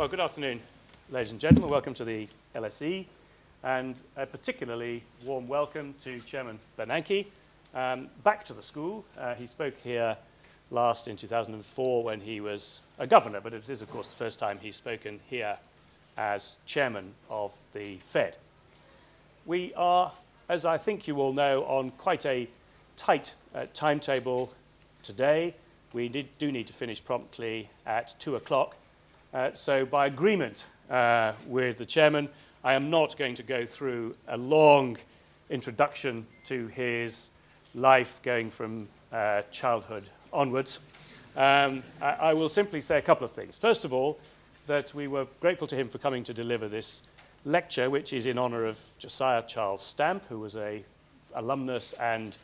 Well, good afternoon, ladies and gentlemen. Welcome to the LSE, and a particularly warm welcome to Chairman Bernanke. Um, back to the school. Uh, he spoke here last in 2004 when he was a governor, but it is, of course, the first time he's spoken here as chairman of the Fed. We are, as I think you all know, on quite a tight uh, timetable today. We need, do need to finish promptly at 2 o'clock. Uh, so by agreement uh, with the chairman, I am not going to go through a long introduction to his life going from uh, childhood onwards. Um, I, I will simply say a couple of things. First of all, that we were grateful to him for coming to deliver this lecture, which is in honor of Josiah Charles Stamp, who was a alumnus and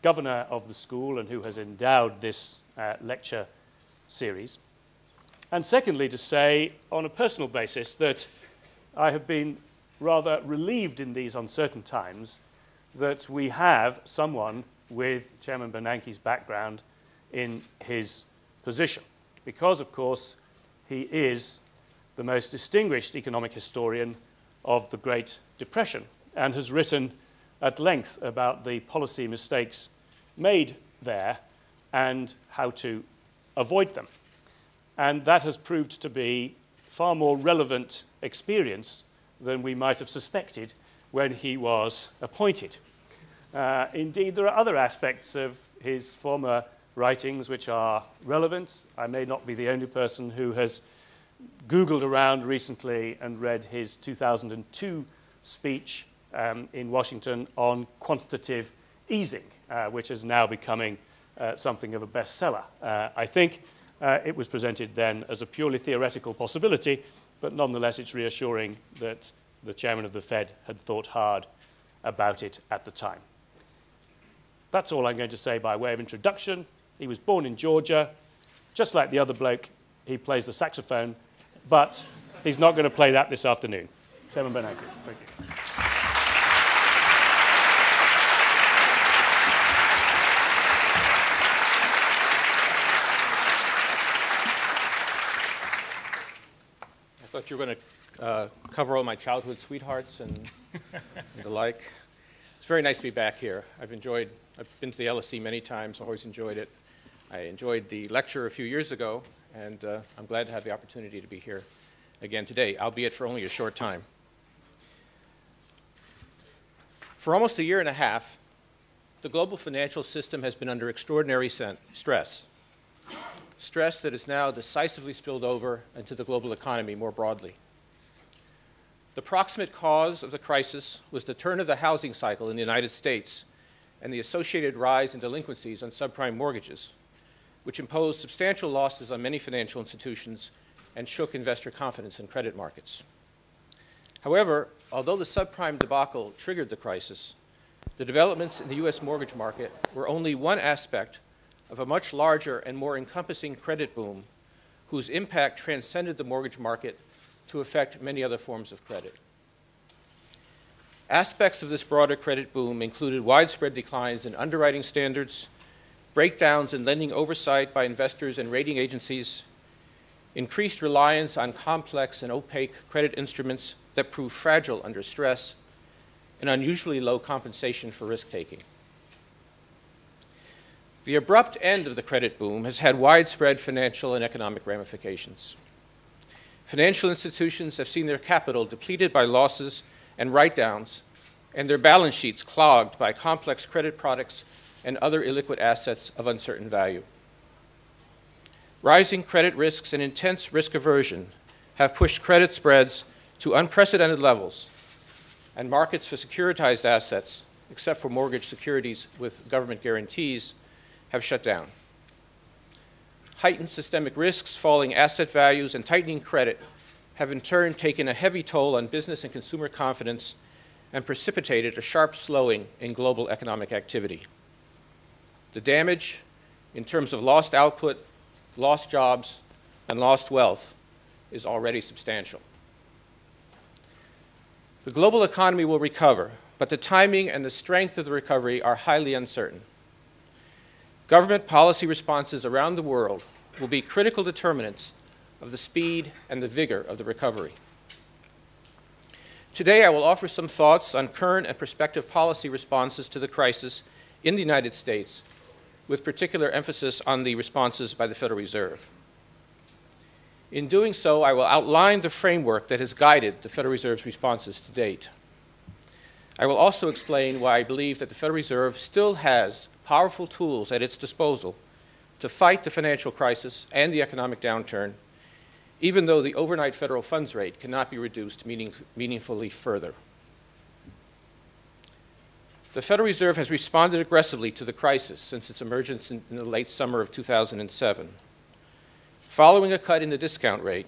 governor of the school and who has endowed this uh, lecture series. And secondly, to say on a personal basis that I have been rather relieved in these uncertain times that we have someone with Chairman Bernanke's background in his position. Because, of course, he is the most distinguished economic historian of the Great Depression and has written at length about the policy mistakes made there and how to avoid them. And that has proved to be far more relevant experience than we might have suspected when he was appointed. Uh, indeed, there are other aspects of his former writings which are relevant. I may not be the only person who has Googled around recently and read his 2002 speech um, in Washington on quantitative easing, uh, which is now becoming uh, something of a bestseller. Uh, I think uh, it was presented then as a purely theoretical possibility, but nonetheless it's reassuring that the chairman of the Fed had thought hard about it at the time. That's all I'm going to say by way of introduction. He was born in Georgia. Just like the other bloke, he plays the saxophone, but he's not going to play that this afternoon. Chairman Bernanke, thank you. Thought you were going to uh, cover all my childhood sweethearts and, and the like. It's very nice to be back here. I've enjoyed, I've been to the LSE many times, always enjoyed it. I enjoyed the lecture a few years ago, and uh, I'm glad to have the opportunity to be here again today, albeit for only a short time. For almost a year and a half, the global financial system has been under extraordinary stress stress that is now decisively spilled over into the global economy more broadly. The proximate cause of the crisis was the turn of the housing cycle in the United States and the associated rise in delinquencies on subprime mortgages, which imposed substantial losses on many financial institutions and shook investor confidence in credit markets. However, although the subprime debacle triggered the crisis, the developments in the U.S. mortgage market were only one aspect of a much larger and more encompassing credit boom whose impact transcended the mortgage market to affect many other forms of credit. Aspects of this broader credit boom included widespread declines in underwriting standards, breakdowns in lending oversight by investors and rating agencies, increased reliance on complex and opaque credit instruments that prove fragile under stress, and unusually low compensation for risk taking. The abrupt end of the credit boom has had widespread financial and economic ramifications. Financial institutions have seen their capital depleted by losses and write-downs, and their balance sheets clogged by complex credit products and other illiquid assets of uncertain value. Rising credit risks and intense risk aversion have pushed credit spreads to unprecedented levels, and markets for securitized assets, except for mortgage securities with government guarantees, have shut down. Heightened systemic risks, falling asset values, and tightening credit have in turn taken a heavy toll on business and consumer confidence and precipitated a sharp slowing in global economic activity. The damage in terms of lost output, lost jobs, and lost wealth is already substantial. The global economy will recover, but the timing and the strength of the recovery are highly uncertain. Government policy responses around the world will be critical determinants of the speed and the vigor of the recovery. Today, I will offer some thoughts on current and prospective policy responses to the crisis in the United States, with particular emphasis on the responses by the Federal Reserve. In doing so, I will outline the framework that has guided the Federal Reserve's responses to date. I will also explain why I believe that the Federal Reserve still has powerful tools at its disposal to fight the financial crisis and the economic downturn even though the overnight federal funds rate cannot be reduced meaning, meaningfully further. The Federal Reserve has responded aggressively to the crisis since its emergence in, in the late summer of 2007. Following a cut in the discount rate,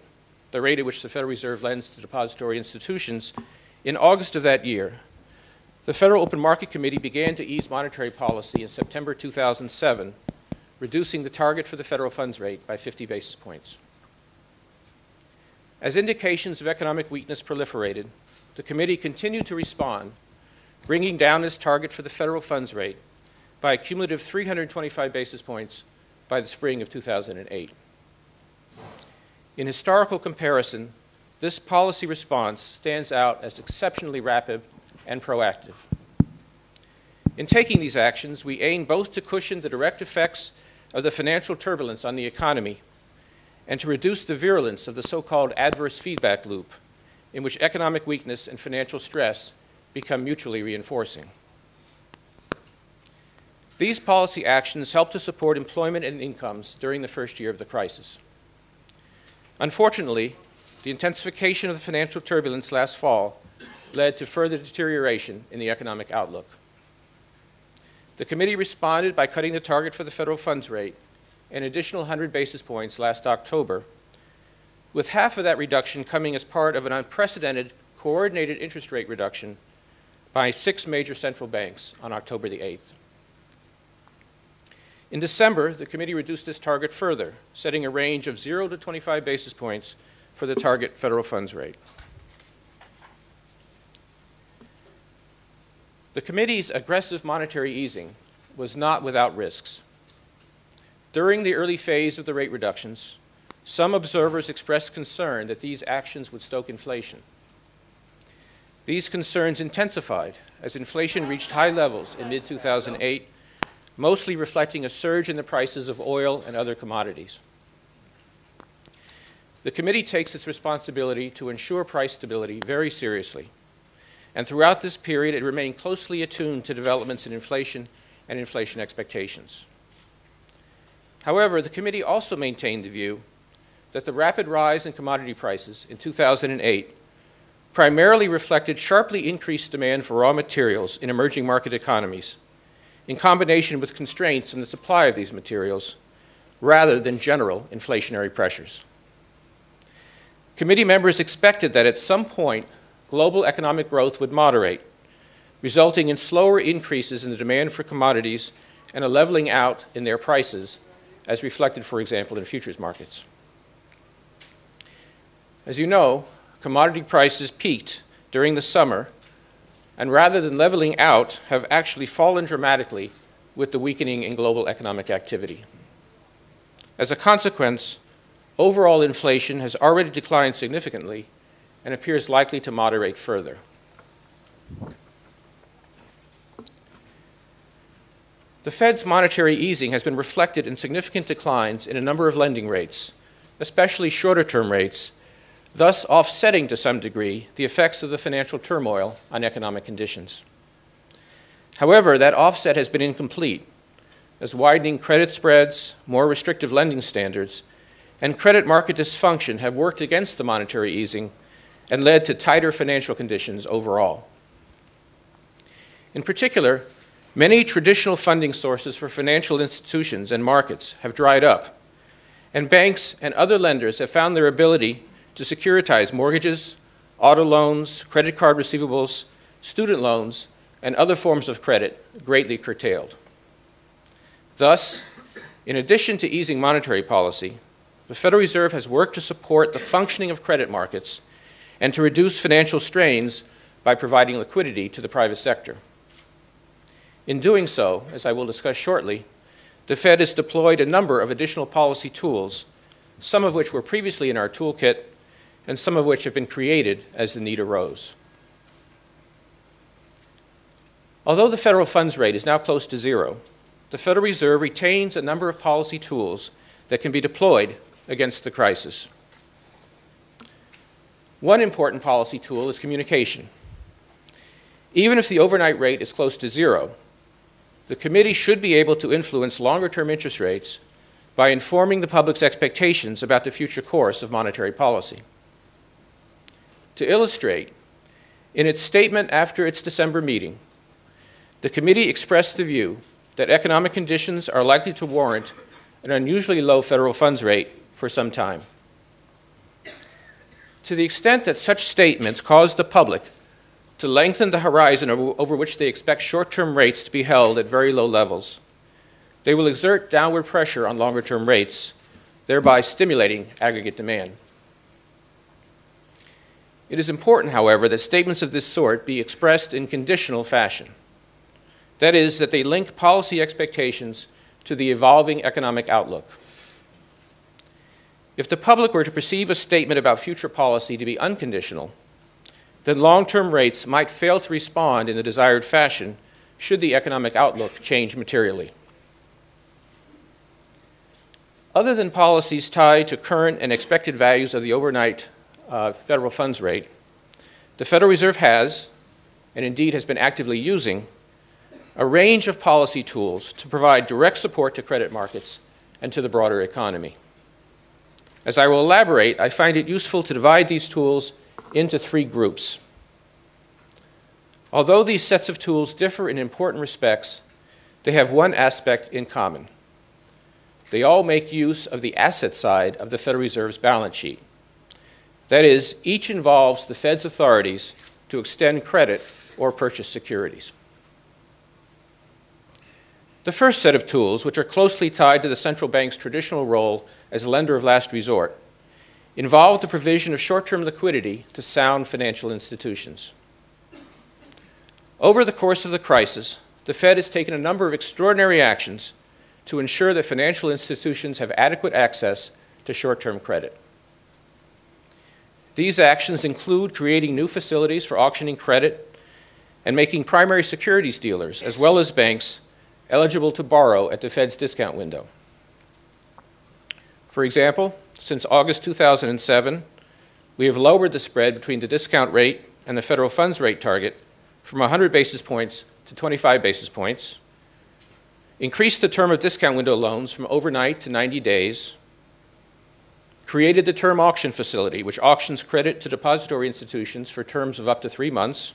the rate at which the Federal Reserve lends to depository institutions, in August of that year, the Federal Open Market Committee began to ease monetary policy in September 2007, reducing the target for the federal funds rate by 50 basis points. As indications of economic weakness proliferated, the committee continued to respond, bringing down its target for the federal funds rate by a cumulative 325 basis points by the spring of 2008. In historical comparison, this policy response stands out as exceptionally rapid and proactive. In taking these actions, we aim both to cushion the direct effects of the financial turbulence on the economy and to reduce the virulence of the so-called adverse feedback loop in which economic weakness and financial stress become mutually reinforcing. These policy actions help to support employment and incomes during the first year of the crisis. Unfortunately, the intensification of the financial turbulence last fall led to further deterioration in the economic outlook. The committee responded by cutting the target for the federal funds rate an additional 100 basis points last October, with half of that reduction coming as part of an unprecedented coordinated interest rate reduction by six major central banks on October the 8th. In December, the committee reduced this target further, setting a range of 0 to 25 basis points for the target federal funds rate. The committee's aggressive monetary easing was not without risks. During the early phase of the rate reductions, some observers expressed concern that these actions would stoke inflation. These concerns intensified as inflation reached high levels in mid 2008, mostly reflecting a surge in the prices of oil and other commodities. The committee takes its responsibility to ensure price stability very seriously, and throughout this period it remained closely attuned to developments in inflation and inflation expectations. However, the committee also maintained the view that the rapid rise in commodity prices in 2008 primarily reflected sharply increased demand for raw materials in emerging market economies, in combination with constraints in the supply of these materials, rather than general inflationary pressures. Committee members expected that at some point global economic growth would moderate, resulting in slower increases in the demand for commodities and a leveling out in their prices as reflected, for example, in futures markets. As you know, commodity prices peaked during the summer and rather than leveling out, have actually fallen dramatically with the weakening in global economic activity. As a consequence, overall inflation has already declined significantly and appears likely to moderate further. The Fed's monetary easing has been reflected in significant declines in a number of lending rates, especially shorter term rates, thus offsetting to some degree the effects of the financial turmoil on economic conditions. However, that offset has been incomplete, as widening credit spreads, more restrictive lending standards, and credit market dysfunction have worked against the monetary easing and led to tighter financial conditions overall. In particular, Many traditional funding sources for financial institutions and markets have dried up, and banks and other lenders have found their ability to securitize mortgages, auto loans, credit card receivables, student loans, and other forms of credit greatly curtailed. Thus, in addition to easing monetary policy, the Federal Reserve has worked to support the functioning of credit markets and to reduce financial strains by providing liquidity to the private sector. In doing so, as I will discuss shortly, the Fed has deployed a number of additional policy tools, some of which were previously in our toolkit and some of which have been created as the need arose. Although the federal funds rate is now close to zero, the Federal Reserve retains a number of policy tools that can be deployed against the crisis. One important policy tool is communication. Even if the overnight rate is close to zero, the committee should be able to influence longer term interest rates by informing the public's expectations about the future course of monetary policy. To illustrate, in its statement after its December meeting, the committee expressed the view that economic conditions are likely to warrant an unusually low federal funds rate for some time. To the extent that such statements cause the public to lengthen the horizon over, which they expect short term rates to be held at very low levels, they will exert downward pressure on longer term rates, thereby stimulating aggregate demand. It is important, however, that statements of this sort be expressed in conditional fashion. That is, that they link policy expectations to the evolving economic outlook. If the public were to perceive a statement about future policy to be unconditional, then long term rates might fail to respond in the desired fashion should the economic outlook change materially. Other than policies tied to current and expected values of the overnight uh, federal funds rate, the Federal Reserve has, and indeed has been actively using, a range of policy tools to provide direct support to credit markets and to the broader economy. As I will elaborate, I find it useful to divide these tools into three groups. Although these sets of tools differ in important respects, they have one aspect in common. They all make use of the asset side of the Federal Reserve's balance sheet. That is, each involves the Fed's authorities to extend credit or purchase securities. The first set of tools, which are closely tied to the central bank's traditional role as a lender of last resort, involved the provision of short term liquidity to sound financial institutions. Over the course of the crisis, the Fed has taken a number of extraordinary actions to ensure that financial institutions have adequate access to short term credit. These actions include creating new facilities for auctioning credit and making primary securities dealers, as well as banks, eligible to borrow at the Fed's discount window. For example, since August 2007, we have lowered the spread between the discount rate and the federal funds rate target from 100 basis points to 25 basis points, increased the term of discount window loans from overnight to 90 days, created the term auction facility, which auctions credit to depository institutions for terms of up to three months,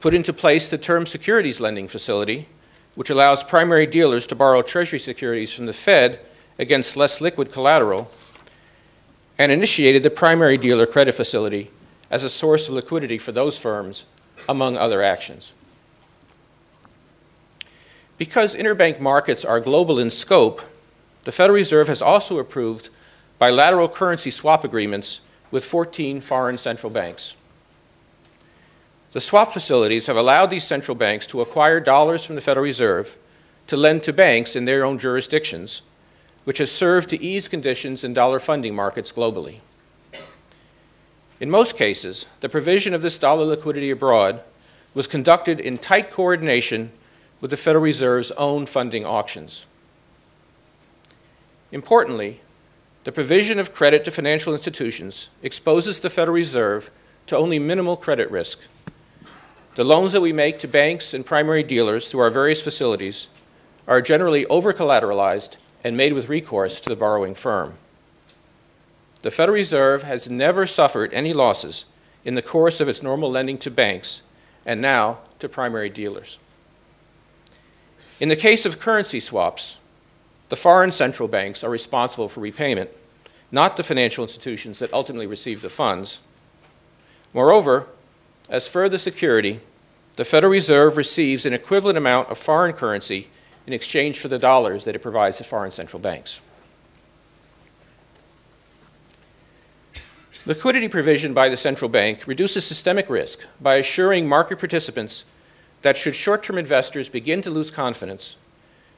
put into place the term securities lending facility, which allows primary dealers to borrow Treasury securities from the Fed against less liquid collateral, and initiated the primary dealer credit facility as a source of liquidity for those firms, among other actions. Because interbank markets are global in scope, the Federal Reserve has also approved bilateral currency swap agreements with 14 foreign central banks. The swap facilities have allowed these central banks to acquire dollars from the Federal Reserve to lend to banks in their own jurisdictions, which has served to ease conditions in dollar funding markets globally. In most cases, the provision of this dollar liquidity abroad was conducted in tight coordination with the Federal Reserve's own funding auctions. Importantly, the provision of credit to financial institutions exposes the Federal Reserve to only minimal credit risk the loans that we make to banks and primary dealers through our various facilities are generally over collateralized and made with recourse to the borrowing firm. The Federal Reserve has never suffered any losses in the course of its normal lending to banks and now to primary dealers. In the case of currency swaps, the foreign central banks are responsible for repayment, not the financial institutions that ultimately receive the funds. Moreover, as further security, the Federal Reserve receives an equivalent amount of foreign currency in exchange for the dollars that it provides to foreign central banks. Liquidity provision by the central bank reduces systemic risk by assuring market participants that should short-term investors begin to lose confidence,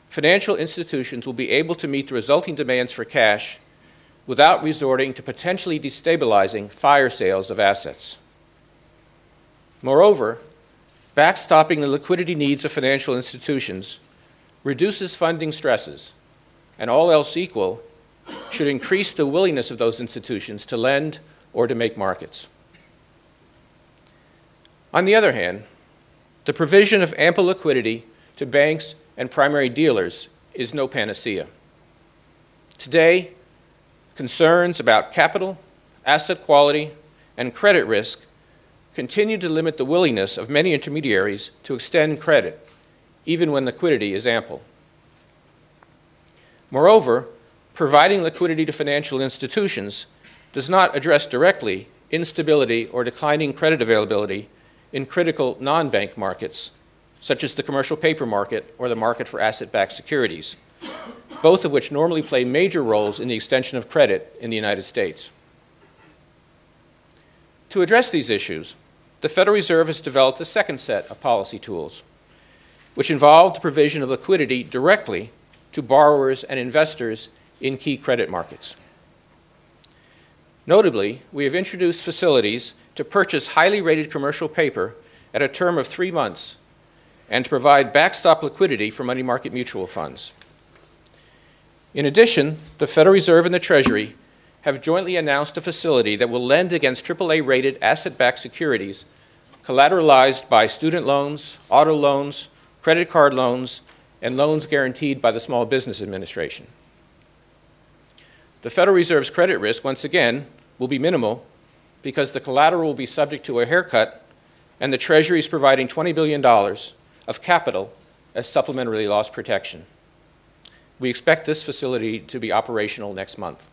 financial institutions will be able to meet the resulting demands for cash without resorting to potentially destabilizing fire sales of assets. Moreover, backstopping the liquidity needs of financial institutions reduces funding stresses, and all else equal, should increase the willingness of those institutions to lend or to make markets. On the other hand, the provision of ample liquidity to banks and primary dealers is no panacea. Today, concerns about capital, asset quality, and credit risk continue to limit the willingness of many intermediaries to extend credit, even when liquidity is ample. Moreover, providing liquidity to financial institutions does not address directly instability or declining credit availability in critical non-bank markets, such as the commercial paper market or the market for asset-backed securities, both of which normally play major roles in the extension of credit in the United States. To address these issues, the Federal Reserve has developed a second set of policy tools, which involved the provision of liquidity directly to borrowers and investors in key credit markets. Notably, we have introduced facilities to purchase highly rated commercial paper at a term of three months and to provide backstop liquidity for money market mutual funds. In addition, the Federal Reserve and the Treasury have jointly announced a facility that will lend against AAA rated asset backed securities collateralized by student loans, auto loans, credit card loans, and loans guaranteed by the Small Business Administration. The Federal Reserve's credit risk, once again, will be minimal because the collateral will be subject to a haircut and the Treasury is providing $20 billion of capital as supplementary loss protection. We expect this facility to be operational next month.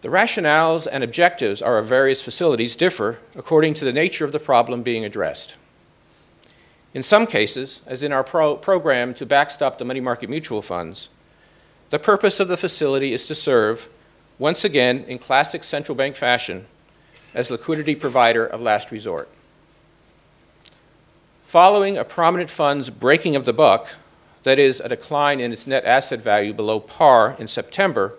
The rationales and objectives of our various facilities differ according to the nature of the problem being addressed. In some cases, as in our pro program to backstop the money market mutual funds, the purpose of the facility is to serve, once again in classic central bank fashion, as liquidity provider of last resort. Following a prominent fund's breaking of the buck, that is, a decline in its net asset value below par in September,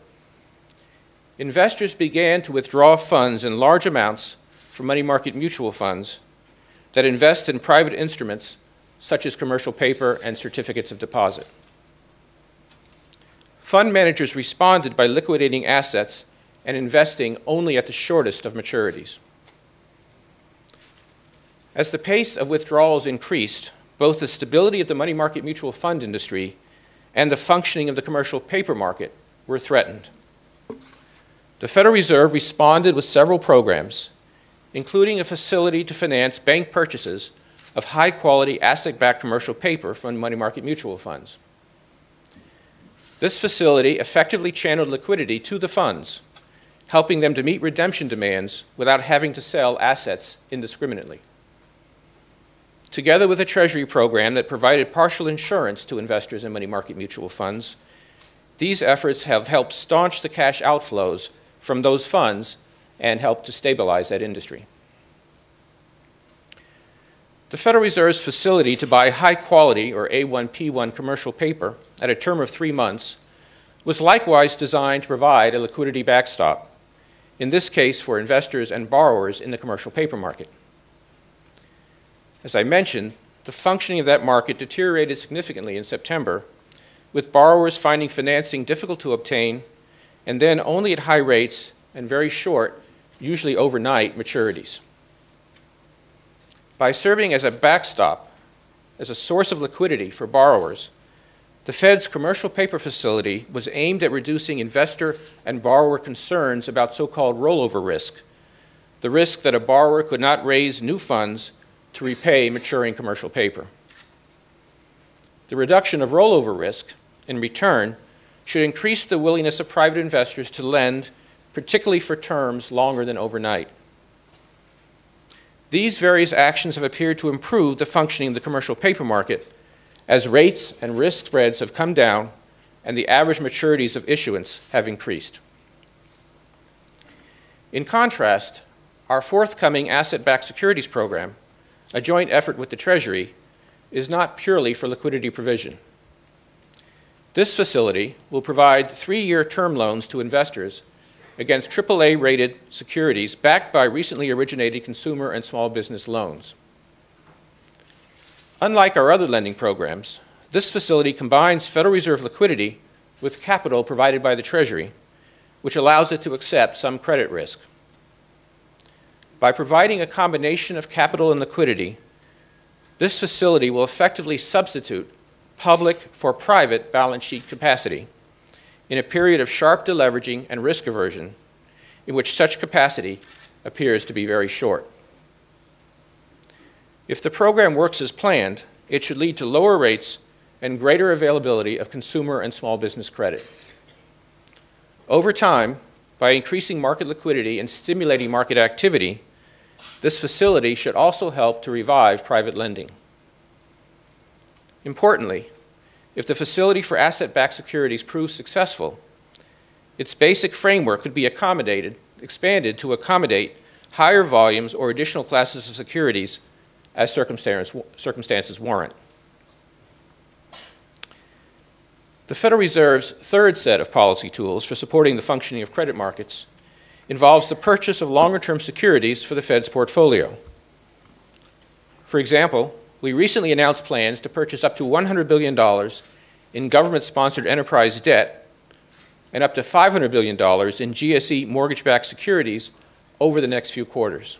investors began to withdraw funds in large amounts from money market mutual funds that invest in private instruments such as commercial paper and certificates of deposit. Fund managers responded by liquidating assets and investing only at the shortest of maturities. As the pace of withdrawals increased, both the stability of the money market mutual fund industry and the functioning of the commercial paper market were threatened. The Federal Reserve responded with several programs, including a facility to finance bank purchases of high quality asset backed commercial paper from money market mutual funds. This facility effectively channeled liquidity to the funds, helping them to meet redemption demands without having to sell assets indiscriminately together with a Treasury program that provided partial insurance to investors in money market mutual funds, these efforts have helped staunch the cash outflows from those funds and helped to stabilize that industry. The Federal Reserve's facility to buy high quality or A1P1 commercial paper at a term of three months was likewise designed to provide a liquidity backstop, in this case for investors and borrowers in the commercial paper market. As I mentioned, the functioning of that market deteriorated significantly in September, with borrowers finding financing difficult to obtain and then only at high rates and very short, usually overnight, maturities. By serving as a backstop, as a source of liquidity for borrowers, the Fed's commercial paper facility was aimed at reducing investor and borrower concerns about so called rollover risk, the risk that a borrower could not raise new funds to repay maturing commercial paper. The reduction of rollover risk, in return, should increase the willingness of private investors to lend, particularly for terms longer than overnight. These various actions have appeared to improve the functioning of the commercial paper market as rates and risk spreads have come down and the average maturities of issuance have increased. In contrast, our forthcoming asset-backed securities program a joint effort with the Treasury, is not purely for liquidity provision. This facility will provide three-year term loans to investors against AAA-rated securities backed by recently originated consumer and small business loans. Unlike our other lending programs, this facility combines Federal Reserve liquidity with capital provided by the Treasury, which allows it to accept some credit risk. By providing a combination of capital and liquidity, this facility will effectively substitute public for private balance sheet capacity in a period of sharp deleveraging and risk aversion in which such capacity appears to be very short. If the program works as planned, it should lead to lower rates and greater availability of consumer and small business credit. Over time, by increasing market liquidity and stimulating market activity, this facility should also help to revive private lending. Importantly, if the facility for asset-backed securities proves successful, its basic framework could be accommodated, expanded to accommodate higher volumes or additional classes of securities as circumstances warrant. The Federal Reserve's third set of policy tools for supporting the functioning of credit markets involves the purchase of longer-term securities for the Fed's portfolio. For example, we recently announced plans to purchase up to $100 billion in government-sponsored enterprise debt and up to $500 billion in GSE mortgage-backed securities over the next few quarters.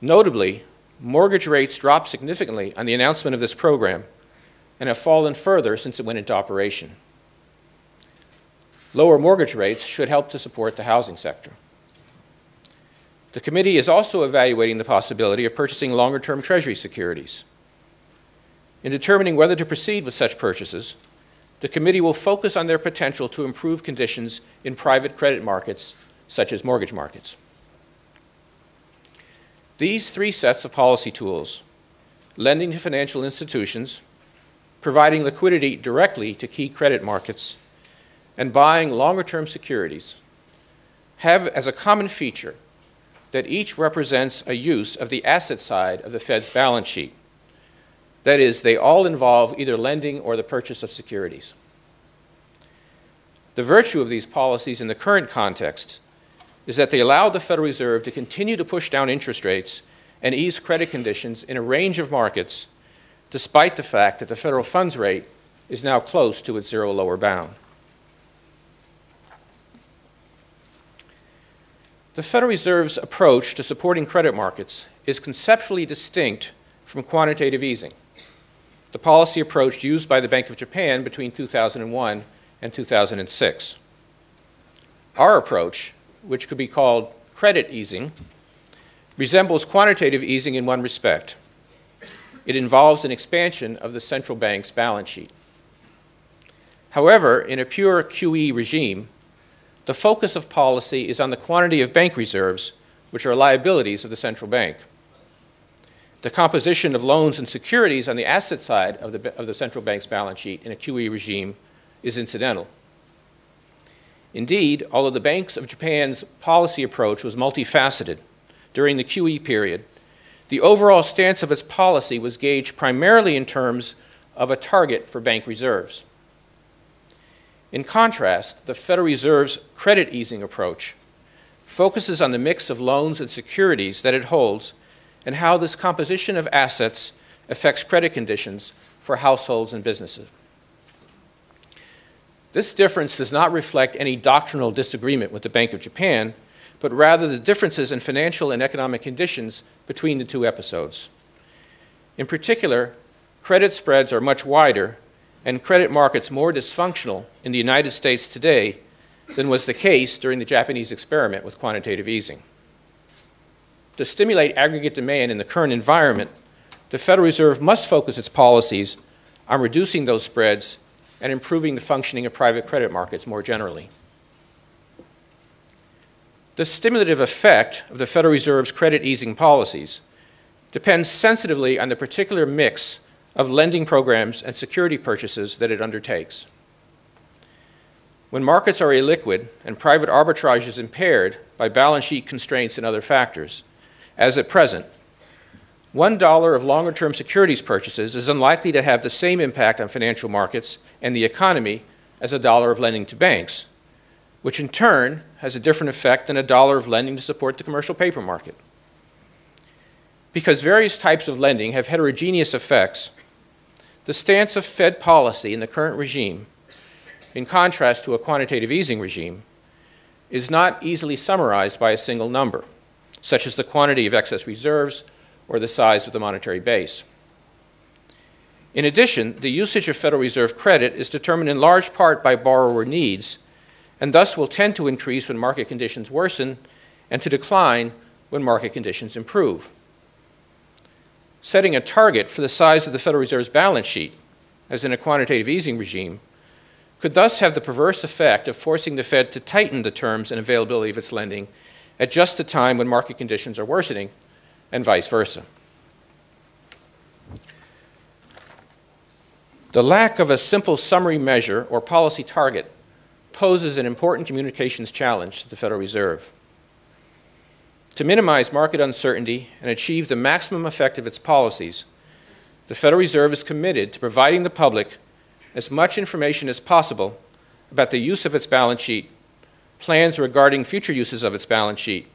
Notably, mortgage rates dropped significantly on the announcement of this program and have fallen further since it went into operation. Lower mortgage rates should help to support the housing sector. The committee is also evaluating the possibility of purchasing longer-term Treasury securities. In determining whether to proceed with such purchases, the committee will focus on their potential to improve conditions in private credit markets, such as mortgage markets. These three sets of policy tools, lending to financial institutions, providing liquidity directly to key credit markets, and buying longer-term securities, have as a common feature that each represents a use of the asset side of the Fed's balance sheet. That is, they all involve either lending or the purchase of securities. The virtue of these policies in the current context is that they allow the Federal Reserve to continue to push down interest rates and ease credit conditions in a range of markets, despite the fact that the federal funds rate is now close to its zero lower bound. The Federal Reserve's approach to supporting credit markets is conceptually distinct from quantitative easing, the policy approach used by the Bank of Japan between 2001 and 2006. Our approach, which could be called credit easing, resembles quantitative easing in one respect. It involves an expansion of the central bank's balance sheet. However, in a pure QE regime, the focus of policy is on the quantity of bank reserves, which are liabilities of the central bank. The composition of loans and securities on the asset side of the, of the central bank's balance sheet in a QE regime is incidental. Indeed, although the Banks of Japan's policy approach was multifaceted during the QE period, the overall stance of its policy was gauged primarily in terms of a target for bank reserves. In contrast, the Federal Reserve's credit easing approach focuses on the mix of loans and securities that it holds and how this composition of assets affects credit conditions for households and businesses. This difference does not reflect any doctrinal disagreement with the Bank of Japan, but rather the differences in financial and economic conditions between the two episodes. In particular, credit spreads are much wider and credit markets more dysfunctional in the United States today than was the case during the Japanese experiment with quantitative easing. To stimulate aggregate demand in the current environment, the Federal Reserve must focus its policies on reducing those spreads and improving the functioning of private credit markets more generally. The stimulative effect of the Federal Reserve's credit easing policies depends sensitively on the particular mix of lending programs and security purchases that it undertakes. When markets are illiquid and private arbitrage is impaired by balance sheet constraints and other factors, as at present, $1 of longer-term securities purchases is unlikely to have the same impact on financial markets and the economy as a dollar of lending to banks, which in turn has a different effect than a dollar of lending to support the commercial paper market. Because various types of lending have heterogeneous effects, the stance of Fed policy in the current regime, in contrast to a quantitative easing regime, is not easily summarized by a single number, such as the quantity of excess reserves or the size of the monetary base. In addition, the usage of Federal Reserve credit is determined in large part by borrower needs and thus will tend to increase when market conditions worsen and to decline when market conditions improve. Setting a target for the size of the Federal Reserve's balance sheet, as in a quantitative easing regime, could thus have the perverse effect of forcing the Fed to tighten the terms and availability of its lending at just the time when market conditions are worsening and vice versa. The lack of a simple summary measure or policy target poses an important communications challenge to the Federal Reserve. To minimize market uncertainty and achieve the maximum effect of its policies, the Federal Reserve is committed to providing the public as much information as possible about the use of its balance sheet, plans regarding future uses of its balance sheet,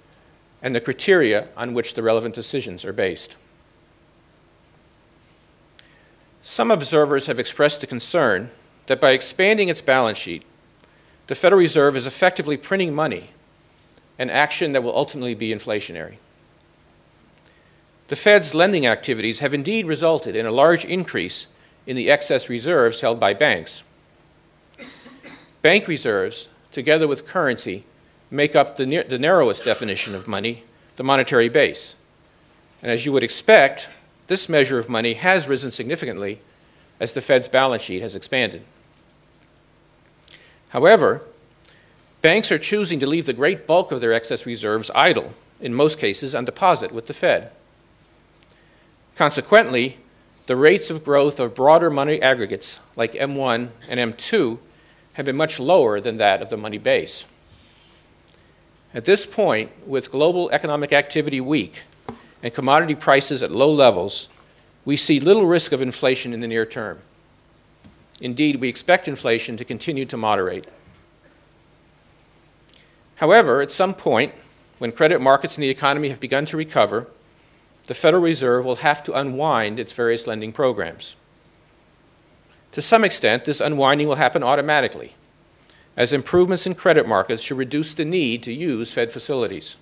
and the criteria on which the relevant decisions are based. Some observers have expressed a concern that by expanding its balance sheet, the Federal Reserve is effectively printing money, an action that will ultimately be inflationary. The Fed's lending activities have indeed resulted in a large increase in the excess reserves held by banks. Bank reserves, together with currency, make up the, the narrowest definition of money, the monetary base. And as you would expect, this measure of money has risen significantly as the Fed's balance sheet has expanded. However, banks are choosing to leave the great bulk of their excess reserves idle, in most cases on deposit with the Fed. Consequently, the rates of growth of broader money aggregates like M1 and M2 have been much lower than that of the money base. At this point, with global economic activity weak and commodity prices at low levels, we see little risk of inflation in the near term. Indeed, we expect inflation to continue to moderate. However, at some point, when credit markets and the economy have begun to recover, the Federal Reserve will have to unwind its various lending programs. To some extent, this unwinding will happen automatically, as improvements in credit markets should reduce the need to use Fed facilities.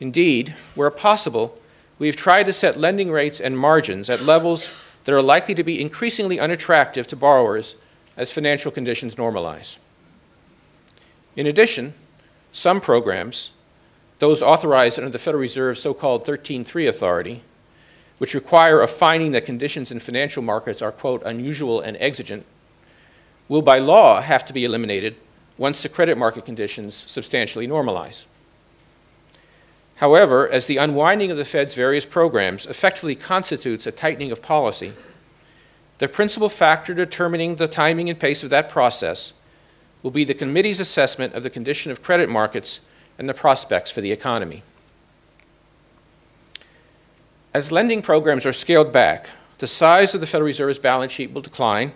Indeed, where possible, we have tried to set lending rates and margins at levels that are likely to be increasingly unattractive to borrowers as financial conditions normalize. In addition, some programs, those authorized under the Federal Reserve's so-called 13-3 authority, which require a finding that conditions in financial markets are, quote, unusual and exigent, will by law have to be eliminated once the credit market conditions substantially normalize. However, as the unwinding of the Fed's various programs effectively constitutes a tightening of policy, the principal factor determining the timing and pace of that process will be the committee's assessment of the condition of credit markets and the prospects for the economy. As lending programs are scaled back, the size of the Federal Reserve's balance sheet will decline,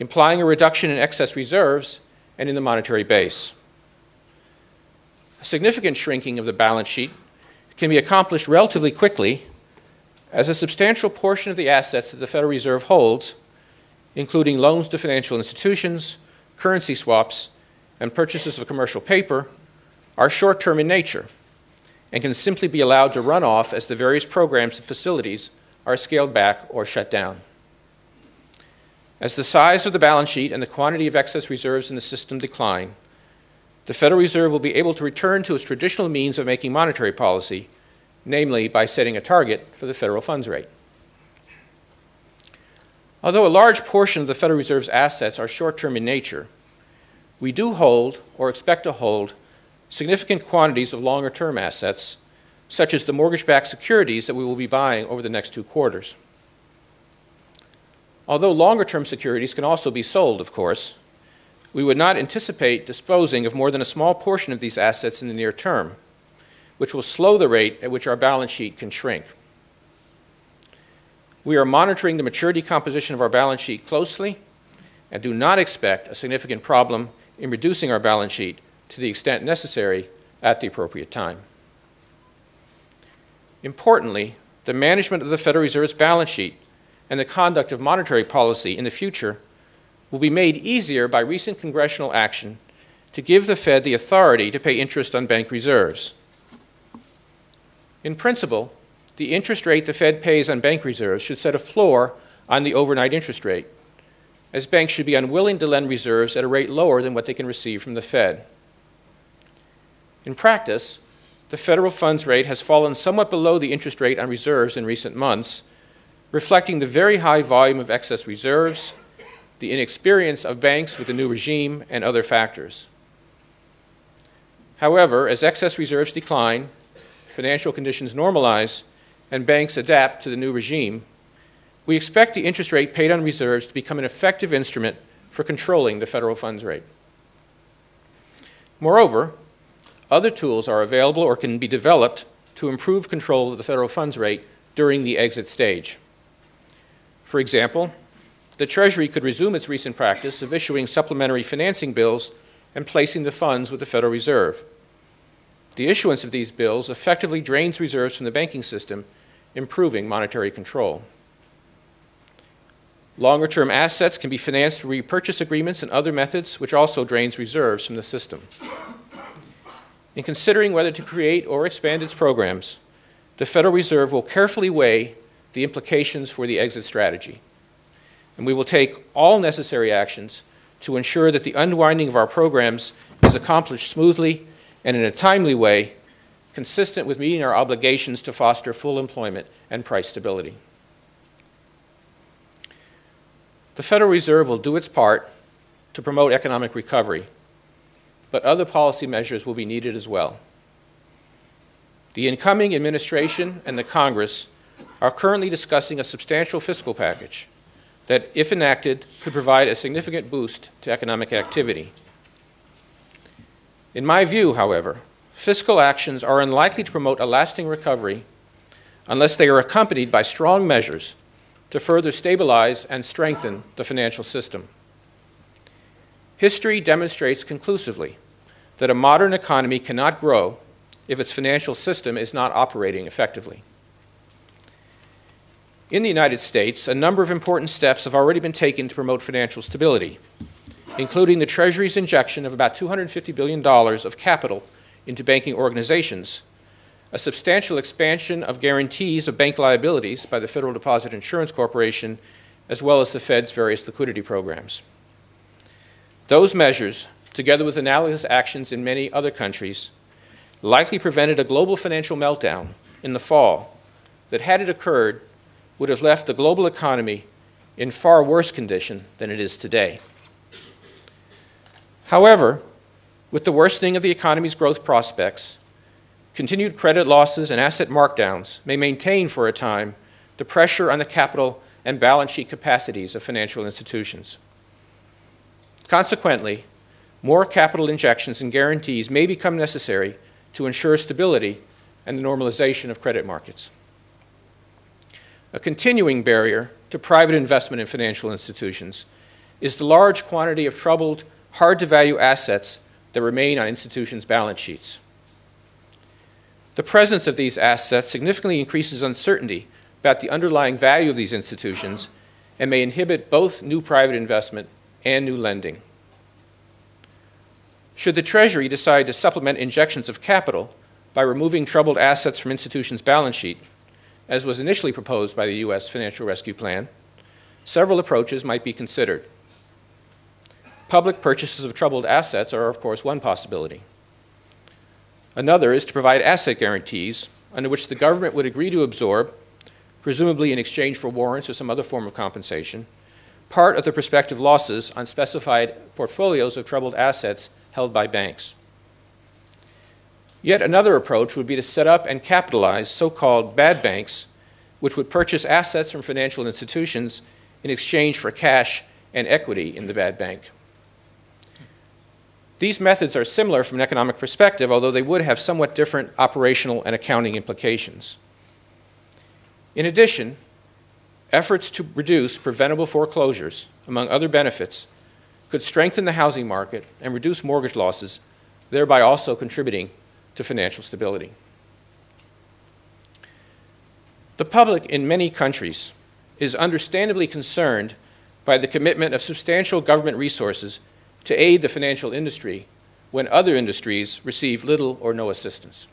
implying a reduction in excess reserves and in the monetary base. A significant shrinking of the balance sheet can be accomplished relatively quickly as a substantial portion of the assets that the Federal Reserve holds, including loans to financial institutions, currency swaps, and purchases of commercial paper, are short-term in nature and can simply be allowed to run off as the various programs and facilities are scaled back or shut down. As the size of the balance sheet and the quantity of excess reserves in the system decline, the Federal Reserve will be able to return to its traditional means of making monetary policy, namely by setting a target for the federal funds rate. Although a large portion of the Federal Reserve's assets are short-term in nature, we do hold or expect to hold significant quantities of longer-term assets, such as the mortgage-backed securities that we will be buying over the next two quarters. Although longer-term securities can also be sold, of course, we would not anticipate disposing of more than a small portion of these assets in the near term, which will slow the rate at which our balance sheet can shrink. We are monitoring the maturity composition of our balance sheet closely and do not expect a significant problem in reducing our balance sheet to the extent necessary at the appropriate time. Importantly, the management of the Federal Reserve's balance sheet and the conduct of monetary policy in the future will be made easier by recent congressional action to give the Fed the authority to pay interest on bank reserves. In principle, the interest rate the Fed pays on bank reserves should set a floor on the overnight interest rate, as banks should be unwilling to lend reserves at a rate lower than what they can receive from the Fed. In practice, the federal funds rate has fallen somewhat below the interest rate on reserves in recent months, reflecting the very high volume of excess reserves, the inexperience of banks with the new regime, and other factors. However, as excess reserves decline, financial conditions normalize, and banks adapt to the new regime, we expect the interest rate paid on reserves to become an effective instrument for controlling the federal funds rate. Moreover, other tools are available or can be developed to improve control of the federal funds rate during the exit stage. For example, the Treasury could resume its recent practice of issuing supplementary financing bills and placing the funds with the Federal Reserve. The issuance of these bills effectively drains reserves from the banking system, improving monetary control. Longer term assets can be financed through repurchase agreements and other methods, which also drains reserves from the system. In considering whether to create or expand its programs, the Federal Reserve will carefully weigh the implications for the exit strategy. And we will take all necessary actions to ensure that the unwinding of our programs is accomplished smoothly and in a timely way, consistent with meeting our obligations to foster full employment and price stability. The Federal Reserve will do its part to promote economic recovery but other policy measures will be needed as well. The incoming administration and the Congress are currently discussing a substantial fiscal package that, if enacted, could provide a significant boost to economic activity. In my view, however, fiscal actions are unlikely to promote a lasting recovery unless they are accompanied by strong measures to further stabilize and strengthen the financial system. History demonstrates conclusively that a modern economy cannot grow if its financial system is not operating effectively. In the United States, a number of important steps have already been taken to promote financial stability, including the Treasury's injection of about $250 billion of capital into banking organizations, a substantial expansion of guarantees of bank liabilities by the Federal Deposit Insurance Corporation, as well as the Fed's various liquidity programs. Those measures together with analogous actions in many other countries, likely prevented a global financial meltdown in the fall that, had it occurred, would have left the global economy in far worse condition than it is today. However, with the worsening of the economy's growth prospects, continued credit losses and asset markdowns may maintain for a time the pressure on the capital and balance sheet capacities of financial institutions. Consequently, more capital injections and guarantees may become necessary to ensure stability and the normalization of credit markets. A continuing barrier to private investment in financial institutions is the large quantity of troubled, hard to value assets that remain on institutions' balance sheets. The presence of these assets significantly increases uncertainty about the underlying value of these institutions and may inhibit both new private investment and new lending. Should the Treasury decide to supplement injections of capital by removing troubled assets from institutions' balance sheet, as was initially proposed by the U.S. Financial Rescue Plan, several approaches might be considered. Public purchases of troubled assets are, of course, one possibility. Another is to provide asset guarantees under which the government would agree to absorb, presumably in exchange for warrants or some other form of compensation, part of the prospective losses on specified portfolios of troubled assets held by banks. Yet another approach would be to set up and capitalize so called bad banks, which would purchase assets from financial institutions in exchange for cash and equity in the bad bank. These methods are similar from an economic perspective, although they would have somewhat different operational and accounting implications. In addition, efforts to reduce preventable foreclosures, among other benefits, could strengthen the housing market and reduce mortgage losses, thereby also contributing to financial stability. The public in many countries is understandably concerned by the commitment of substantial government resources to aid the financial industry when other industries receive little or no assistance.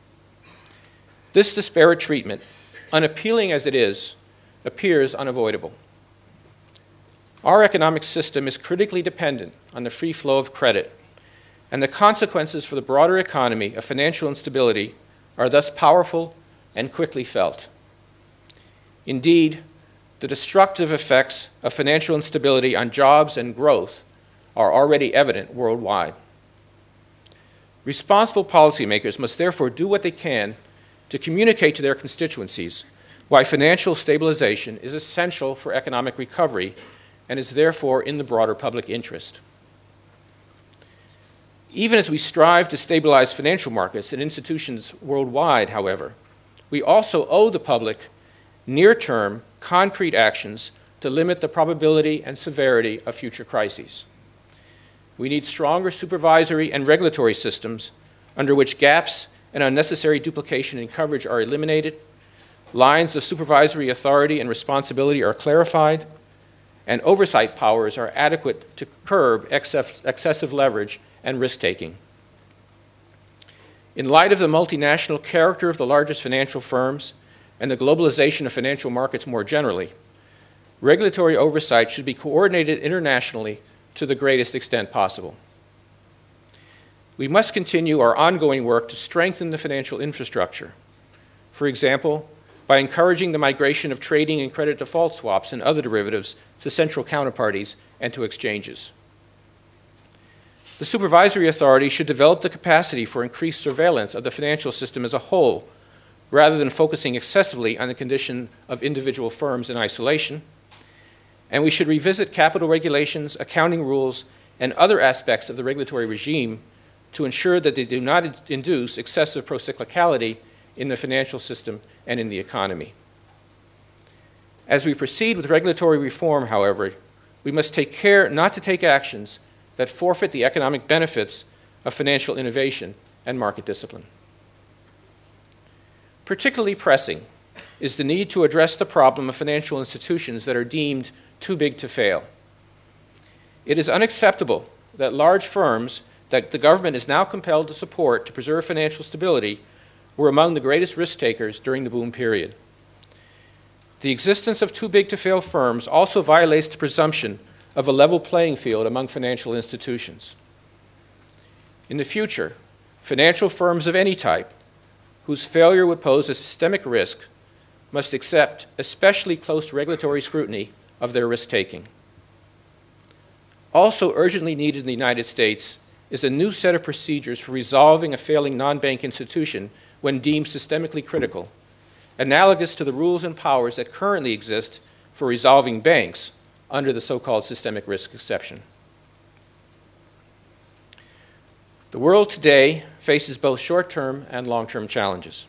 This disparate treatment, unappealing as it is, appears unavoidable. Our economic system is critically dependent on the free flow of credit, and the consequences for the broader economy of financial instability are thus powerful and quickly felt. Indeed, the destructive effects of financial instability on jobs and growth are already evident worldwide. Responsible policymakers must therefore do what they can to communicate to their constituencies why financial stabilization is essential for economic recovery and is therefore in the broader public interest. Even as we strive to stabilize financial markets and institutions worldwide, however, we also owe the public near term, concrete actions to limit the probability and severity of future crises. We need stronger supervisory and regulatory systems under which gaps and unnecessary duplication in coverage are eliminated lines of supervisory authority and responsibility are clarified, and oversight powers are adequate to curb excess, excessive leverage and risk taking. In light of the multinational character of the largest financial firms and the globalization of financial markets more generally, regulatory oversight should be coordinated internationally to the greatest extent possible. We must continue our ongoing work to strengthen the financial infrastructure. For example, by encouraging the migration of trading and credit default swaps and other derivatives to central counterparties and to exchanges. The supervisory authority should develop the capacity for increased surveillance of the financial system as a whole, rather than focusing excessively on the condition of individual firms in isolation. And we should revisit capital regulations, accounting rules, and other aspects of the regulatory regime to ensure that they do not induce excessive procyclicality in the financial system and in the economy. As we proceed with regulatory reform, however, we must take care not to take actions that forfeit the economic benefits of financial innovation and market discipline. Particularly pressing is the need to address the problem of financial institutions that are deemed too big to fail. It is unacceptable that large firms that the government is now compelled to support to preserve financial stability were among the greatest risk takers during the boom period. The existence of too big to fail firms also violates the presumption of a level playing field among financial institutions. In the future, financial firms of any type whose failure would pose a systemic risk must accept especially close regulatory scrutiny of their risk taking. Also urgently needed in the United States is a new set of procedures for resolving a failing non bank institution when deemed systemically critical, analogous to the rules and powers that currently exist for resolving banks under the so-called systemic risk exception. The world today faces both short-term and long-term challenges.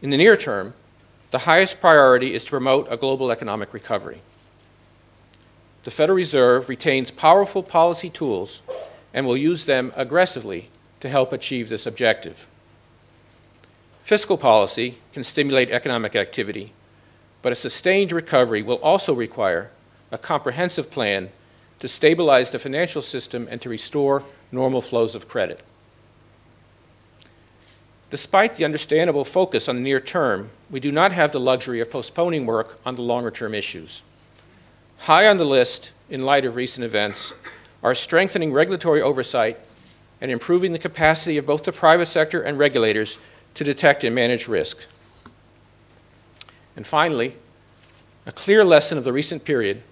In the near term, the highest priority is to promote a global economic recovery. The Federal Reserve retains powerful policy tools and will use them aggressively to help achieve this objective. Fiscal policy can stimulate economic activity, but a sustained recovery will also require a comprehensive plan to stabilize the financial system and to restore normal flows of credit. Despite the understandable focus on the near term, we do not have the luxury of postponing work on the longer term issues. High on the list, in light of recent events, are strengthening regulatory oversight and improving the capacity of both the private sector and regulators to detect and manage risk. And finally, a clear lesson of the recent period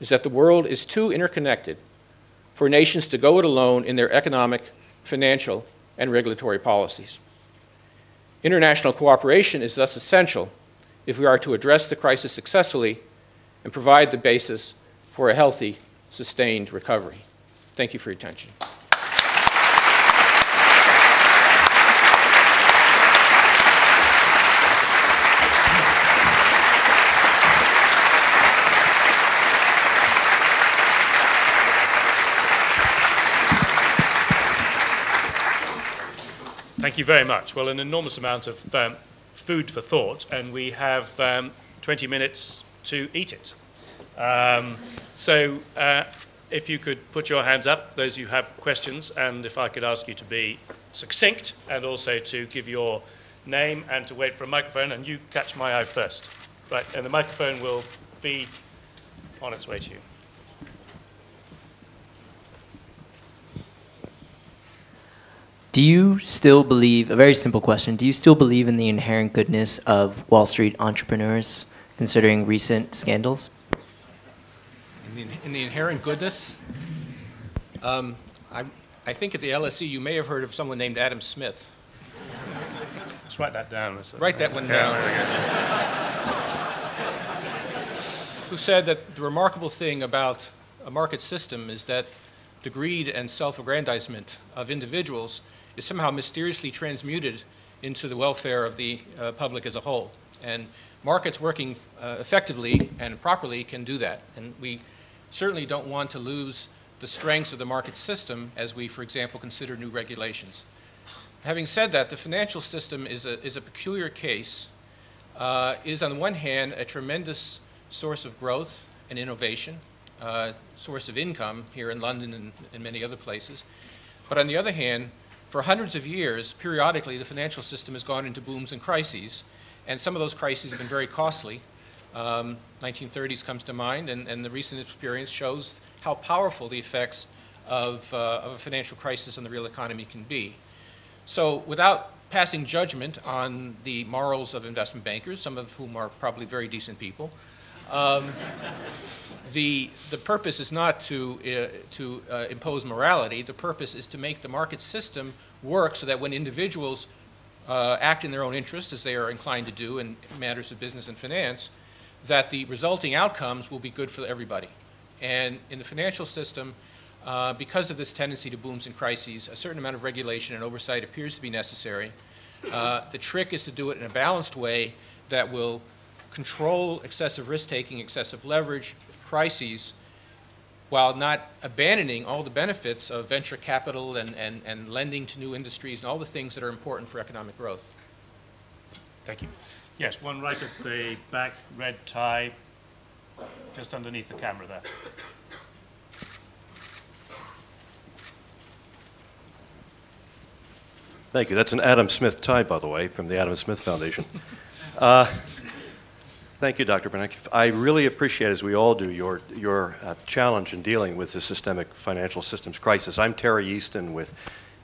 is that the world is too interconnected for nations to go it alone in their economic, financial, and regulatory policies. International cooperation is thus essential if we are to address the crisis successfully and provide the basis for a healthy, sustained recovery. Thank you for your attention. You very much. Well, an enormous amount of um, food for thought, and we have um, 20 minutes to eat it. Um, so, uh, if you could put your hands up, those who have questions, and if I could ask you to be succinct and also to give your name and to wait for a microphone, and you catch my eye first. Right, and the microphone will be on its way to you. Do you still believe, a very simple question, do you still believe in the inherent goodness of Wall Street entrepreneurs, considering recent scandals? In the, in the inherent goodness, um, I, I think at the LSE you may have heard of someone named Adam Smith. Let's write that down. Write that one down. Who said that the remarkable thing about a market system is that the greed and self-aggrandizement of individuals is somehow mysteriously transmuted into the welfare of the uh, public as a whole. And markets working uh, effectively and properly can do that. And we certainly don't want to lose the strengths of the market system as we, for example, consider new regulations. Having said that, the financial system is a, is a peculiar case. Uh, is on the one hand a tremendous source of growth and innovation, uh, source of income here in London and in many other places. But on the other hand, for hundreds of years, periodically, the financial system has gone into booms and crises, and some of those crises have been very costly. Um, 1930s comes to mind, and, and, the recent experience shows how powerful the effects of, uh, of a financial crisis on the real economy can be. So without passing judgment on the morals of investment bankers, some of whom are probably very decent people, um, the, the purpose is not to, uh, to uh, impose morality. The purpose is to make the market system work so that when individuals uh, act in their own interest, as they are inclined to do in matters of business and finance, that the resulting outcomes will be good for everybody. And in the financial system, uh, because of this tendency to booms and crises, a certain amount of regulation and oversight appears to be necessary. Uh, the trick is to do it in a balanced way that will control excessive risk-taking, excessive leverage, crises, while not abandoning all the benefits of venture capital and, and, and lending to new industries and all the things that are important for economic growth. Thank you. Yes, one right at the back, red tie, just underneath the camera there. Thank you. That's an Adam Smith tie, by the way, from the Adam Smith Foundation. Uh, thank you, Dr. Bernanke. I really appreciate, as we all do, your, your uh, challenge in dealing with the systemic financial systems crisis. I'm Terry Easton with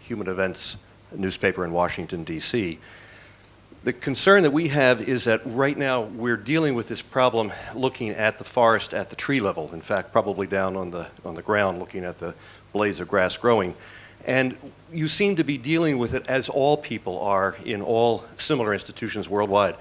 Human Events newspaper in Washington, D.C. The concern that we have is that right now we're dealing with this problem looking at the forest at the tree level. In fact, probably down on the, on the ground looking at the blades of grass growing. And you seem to be dealing with it as all people are in all similar institutions worldwide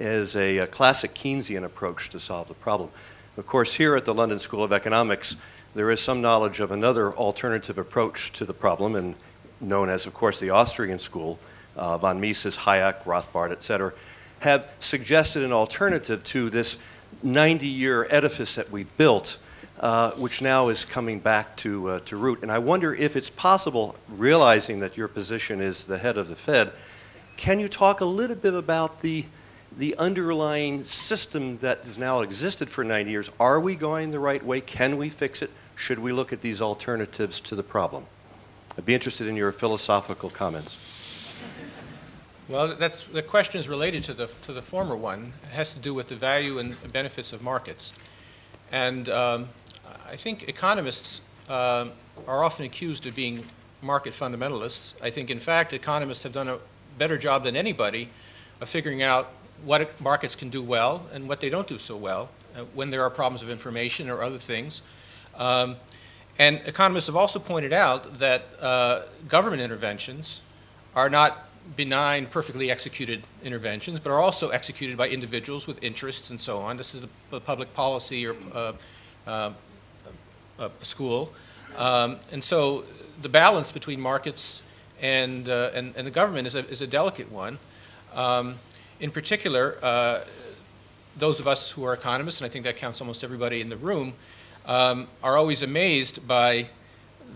as a, a, classic Keynesian approach to solve the problem. Of course, here at the London School of Economics, there is some knowledge of another alternative approach to the problem, and known as, of course, the Austrian school, uh, von Mises, Hayek, Rothbard, et cetera, have suggested an alternative to this 90-year edifice that we've built, uh, which now is coming back to, uh, to root. And I wonder if it's possible, realizing that your position is the head of the Fed, can you talk a little bit about the the underlying system that has now existed for 90 years, are we going the right way? Can we fix it? Should we look at these alternatives to the problem? I'd be interested in your philosophical comments. Well, that's, the question is related to the, to the former one. It has to do with the value and benefits of markets. And um, I think economists uh, are often accused of being market fundamentalists. I think, in fact, economists have done a better job than anybody of figuring out what markets can do well and what they don't do so well uh, when there are problems of information or other things. Um, and economists have also pointed out that uh, government interventions are not benign, perfectly executed interventions, but are also executed by individuals with interests and so on. This is a public policy or uh, uh, school. Um, and so the balance between markets and, uh, and, and, the government is a, is a delicate one. Um, in particular, uh, those of us who are economists, and I think that counts almost everybody in the room, um, are always amazed by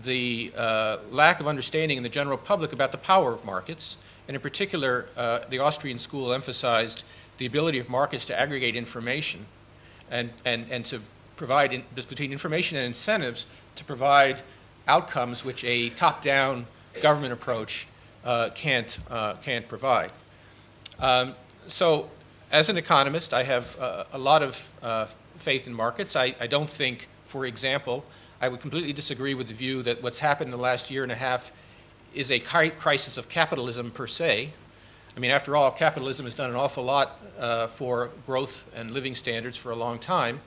the uh, lack of understanding in the general public about the power of markets And in particular, uh, the Austrian school emphasized the ability of markets to aggregate information and, and, and to provide, in, between information and incentives, to provide outcomes which a top-down government approach uh, can't, uh, can't provide. Um, so as an economist, I have uh, a lot of uh, faith in markets. I, I don't think, for example, I would completely disagree with the view that what's happened in the last year and a half is a crisis of capitalism per se. I mean, after all, capitalism has done an awful lot uh, for growth and living standards for a long time.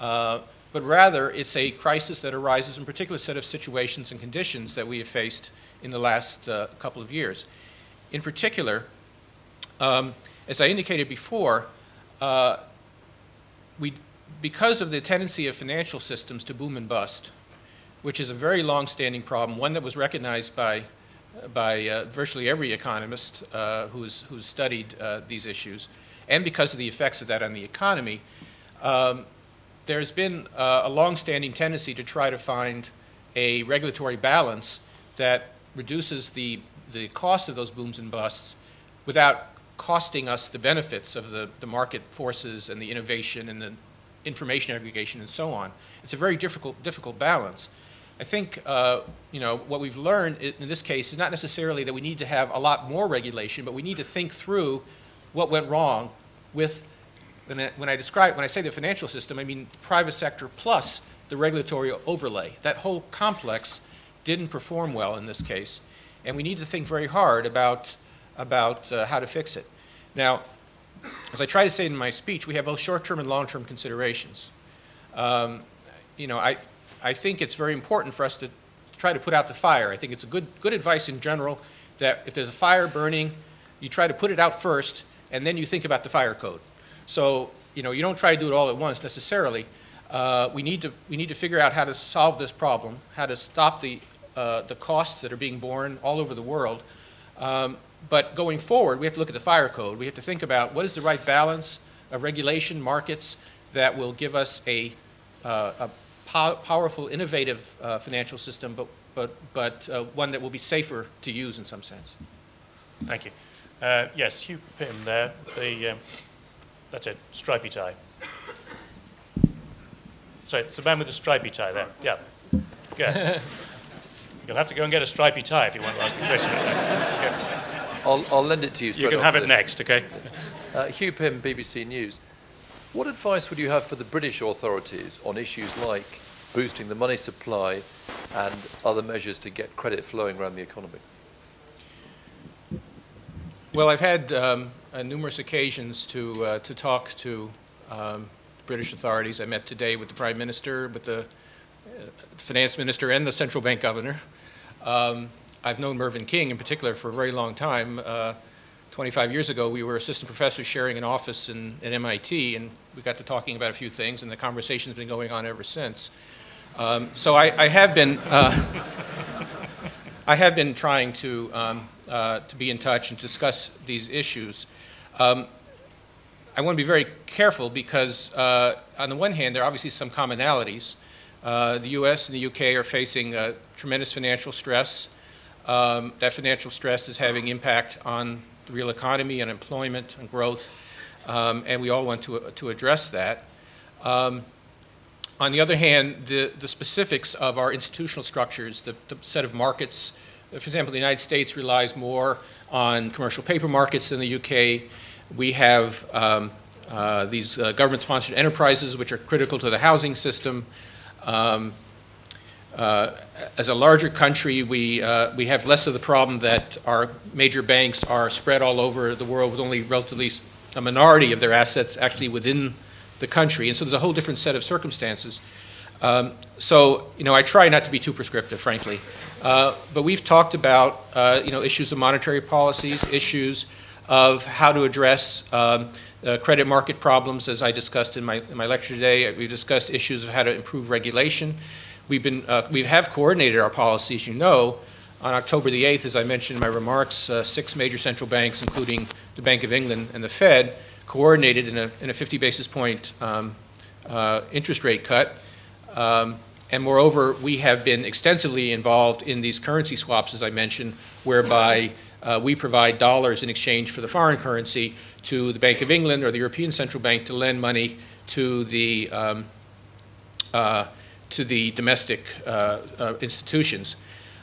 Uh, but rather, it's a crisis that arises from a particular set of situations and conditions that we have faced in the last uh, couple of years. In particular, um, as I indicated before, uh, we, because of the tendency of financial systems to boom and bust, which is a very long-standing problem, one that was recognized by, by uh, virtually every economist uh, who's, who's studied uh, these issues, and because of the effects of that on the economy, um, there's been uh, a long-standing tendency to try to find a regulatory balance that reduces the, the cost of those booms and busts without costing us the benefits of the, the market forces and the innovation and the information aggregation and so on. It's a very difficult, difficult balance. I think, uh, you know, what we've learned in this case is not necessarily that we need to have a lot more regulation, but we need to think through what went wrong with, when I, when I describe, when I say the financial system, I mean private sector plus the regulatory overlay. That whole complex didn't perform well in this case, and we need to think very hard about, about uh, how to fix it. Now, as I try to say in my speech, we have both short-term and long-term considerations. Um, you know, I, I think it's very important for us to try to put out the fire. I think it's a good, good advice in general that if there's a fire burning, you try to put it out first, and then you think about the fire code. So, you know, you don't try to do it all at once necessarily. Uh, we, need to, we need to figure out how to solve this problem, how to stop the, uh, the costs that are being borne all over the world. Um, but going forward, we have to look at the fire code. We have to think about what is the right balance of regulation, markets that will give us a, uh, a po powerful, innovative uh, financial system, but, but, but uh, one that will be safer to use in some sense. Thank you. Uh, yes, Hugh Pym there. The, um, that's it, stripy tie. Sorry, it's the man with the stripy tie there. Yeah. Good. You'll have to go and get a stripy tie if you want to ask a question. I'll, I'll lend it to you. You can have it this. next, okay? Uh, Hugh Pym, BBC News. What advice would you have for the British authorities on issues like boosting the money supply and other measures to get credit flowing around the economy? Well, I've had um, uh, numerous occasions to, uh, to talk to um, British authorities. I met today with the Prime Minister, with the uh, Finance Minister, and the Central Bank Governor. Um, I've known Mervyn King in particular for a very long time. Uh, 25 years ago, we were assistant professors sharing an office in, at MIT, and we got to talking about a few things, and the conversation's been going on ever since. Um, so I, I, have been, uh, I have been trying to, um, uh, to be in touch and discuss these issues. Um, I want to be very careful because, uh, on the one hand, there are obviously some commonalities. Uh, the U.S. and the U.K. are facing uh, tremendous financial stress. Um, that financial stress is having impact on the real economy and employment and growth, um, and we all want to, to address that. Um, on the other hand, the, the specifics of our institutional structures, the, the, set of markets, for example, the United States relies more on commercial paper markets than the UK. We have um, uh, these uh, government-sponsored enterprises which are critical to the housing system. Um, uh, as a larger country, we, uh, we have less of the problem that our major banks are spread all over the world with only relatively a minority of their assets actually within the country. And so there's a whole different set of circumstances. Um, so, you know, I try not to be too prescriptive, frankly. Uh, but we've talked about, uh, you know, issues of monetary policies, issues of how to address um, uh, credit market problems, as I discussed in my, in my lecture today. We've discussed issues of how to improve regulation. We've been, uh, we have coordinated our policies, you know. On October the 8th, as I mentioned in my remarks, uh, six major central banks, including the Bank of England and the Fed, coordinated in a, in a 50 basis point um, uh, interest rate cut. Um, and moreover, we have been extensively involved in these currency swaps, as I mentioned, whereby uh, we provide dollars in exchange for the foreign currency to the Bank of England or the European Central Bank to lend money to the um, uh, to the domestic uh, uh, institutions.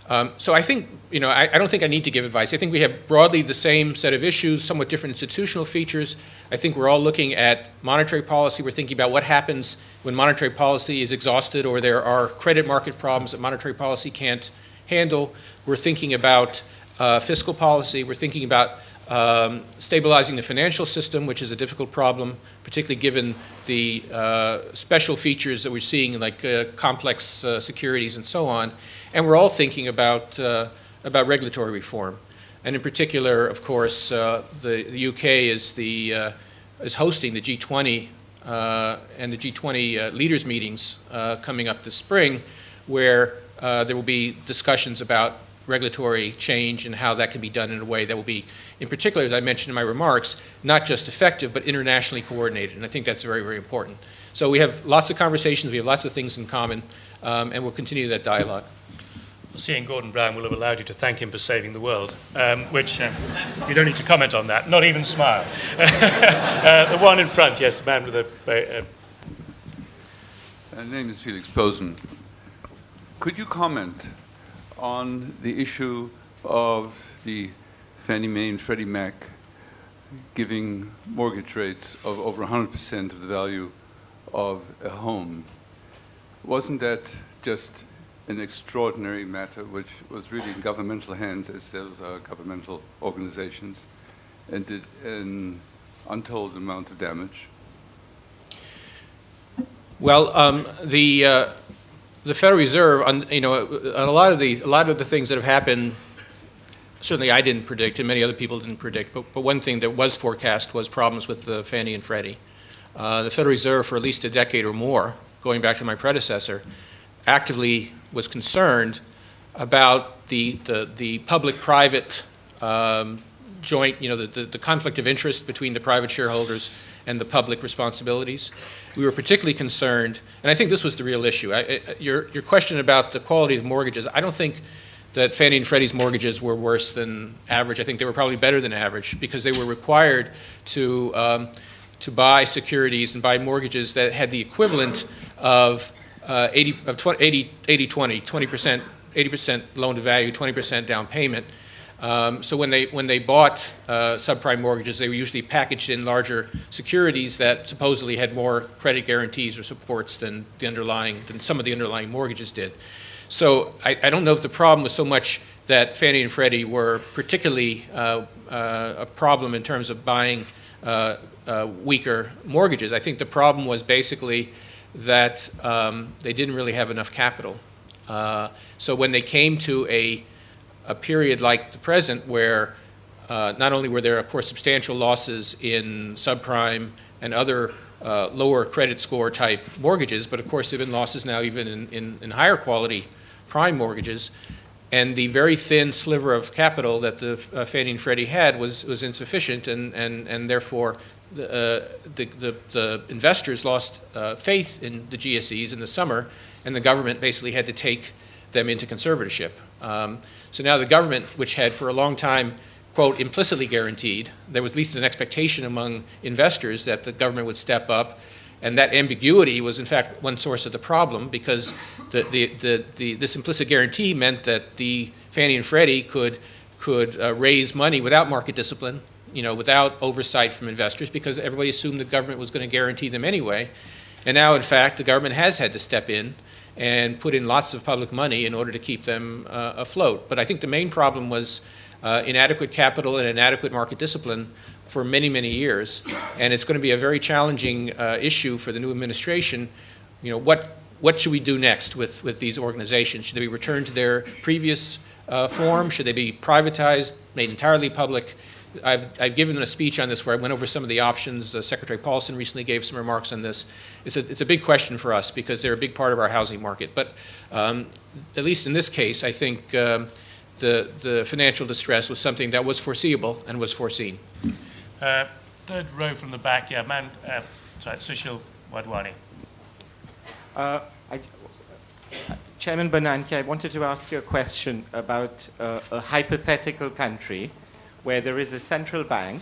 Um, so I think, you know, I, I, don't think I need to give advice. I think we have broadly the same set of issues, somewhat different institutional features. I think we're all looking at monetary policy. We're thinking about what happens when monetary policy is exhausted or there are credit market problems that monetary policy can't handle. We're thinking about uh, fiscal policy. We're thinking about um, stabilizing the financial system, which is a difficult problem, particularly given the uh, special features that we're seeing, like uh, complex uh, securities and so on. And we're all thinking about, uh, about regulatory reform. And in particular, of course, uh, the, the, UK is, the, uh, is hosting the G20 and the G20 leaders meetings coming up this spring, where there will be discussions about regulatory change and how that can be done in a way that will be, in particular, as I mentioned in my remarks, not just effective, but internationally coordinated. And I think that's very, very important. So we have lots of conversations, we have lots of things in common, um, and we'll continue that dialogue. Seeing Gordon Brown will have allowed you to thank him for saving the world, um, which uh, you don't need to comment on that, not even smile. uh, the one in front, yes, the man with the. Uh, uh, name is Felix Posen. Could you comment on the issue of the Fannie Mae and Freddie Mac giving mortgage rates of over 100% of the value of a home. Wasn't that just an extraordinary matter which was really in governmental hands as those are governmental organizations and did an untold amount of damage? Well, um, the uh, the Federal Reserve, on, you know, a lot of these, a lot of the things that have happened, certainly I didn't predict, and many other people didn't predict. But, but one thing that was forecast was problems with Fannie and Freddie. Uh, the Federal Reserve, for at least a decade or more, going back to my predecessor, actively was concerned about the the, the public-private um, joint, you know, the, the, the conflict of interest between the private shareholders and the public responsibilities. We were particularly concerned, and I think this was the real issue. I, your, your question about the quality of mortgages, I don't think that Fannie and Freddie's mortgages were worse than average. I think they were probably better than average because they were required to, um, to buy securities and buy mortgages that had the equivalent of uh, 80, of 20, 80, 80, 20, 20%, 80% loan to value, 20% down payment. Um, so when they, when they bought uh, subprime mortgages, they were usually packaged in larger securities that supposedly had more credit guarantees or supports than the underlying, than some of the underlying mortgages did. So I, I don't know if the problem was so much that Fannie and Freddie were particularly uh, uh, a problem in terms of buying uh, uh, weaker mortgages. I think the problem was basically that um, they didn't really have enough capital. Uh, so when they came to a a period like the present where uh, not only were there, of course, substantial losses in subprime and other uh, lower credit score type mortgages, but of course there have been losses now even in, in, in, higher quality prime mortgages. And the very thin sliver of capital that the uh, Fannie and Freddie had was, was insufficient, and, and, and therefore the, uh, the, the, the, investors lost uh, faith in the GSEs in the summer, and the government basically had to take them into conservatorship. Um, so now the government, which had for a long time, quote, implicitly guaranteed, there was at least an expectation among investors that the government would step up. And that ambiguity was, in fact, one source of the problem because the, the, the, the this implicit guarantee meant that the Fannie and Freddie could, could uh, raise money without market discipline, you know, without oversight from investors because everybody assumed the government was going to guarantee them anyway. And now, in fact, the government has had to step in and put in lots of public money in order to keep them uh, afloat. But I think the main problem was uh, inadequate capital and inadequate market discipline for many, many years. And it's going to be a very challenging uh, issue for the new administration. You know, what, what should we do next with, with these organizations? Should they be returned to their previous uh, form? Should they be privatized, made entirely public? I've, I've given a speech on this where I went over some of the options. Uh, Secretary Paulson recently gave some remarks on this. It's a, it's a big question for us because they're a big part of our housing market. But um, at least in this case, I think um, the, the financial distress was something that was foreseeable and was foreseen. Uh, third row from the back, yeah, man, uh, sorry, Sushil Wadhwani. Uh, I, Chairman Bernanke, I wanted to ask you a question about uh, a hypothetical country where there is a central bank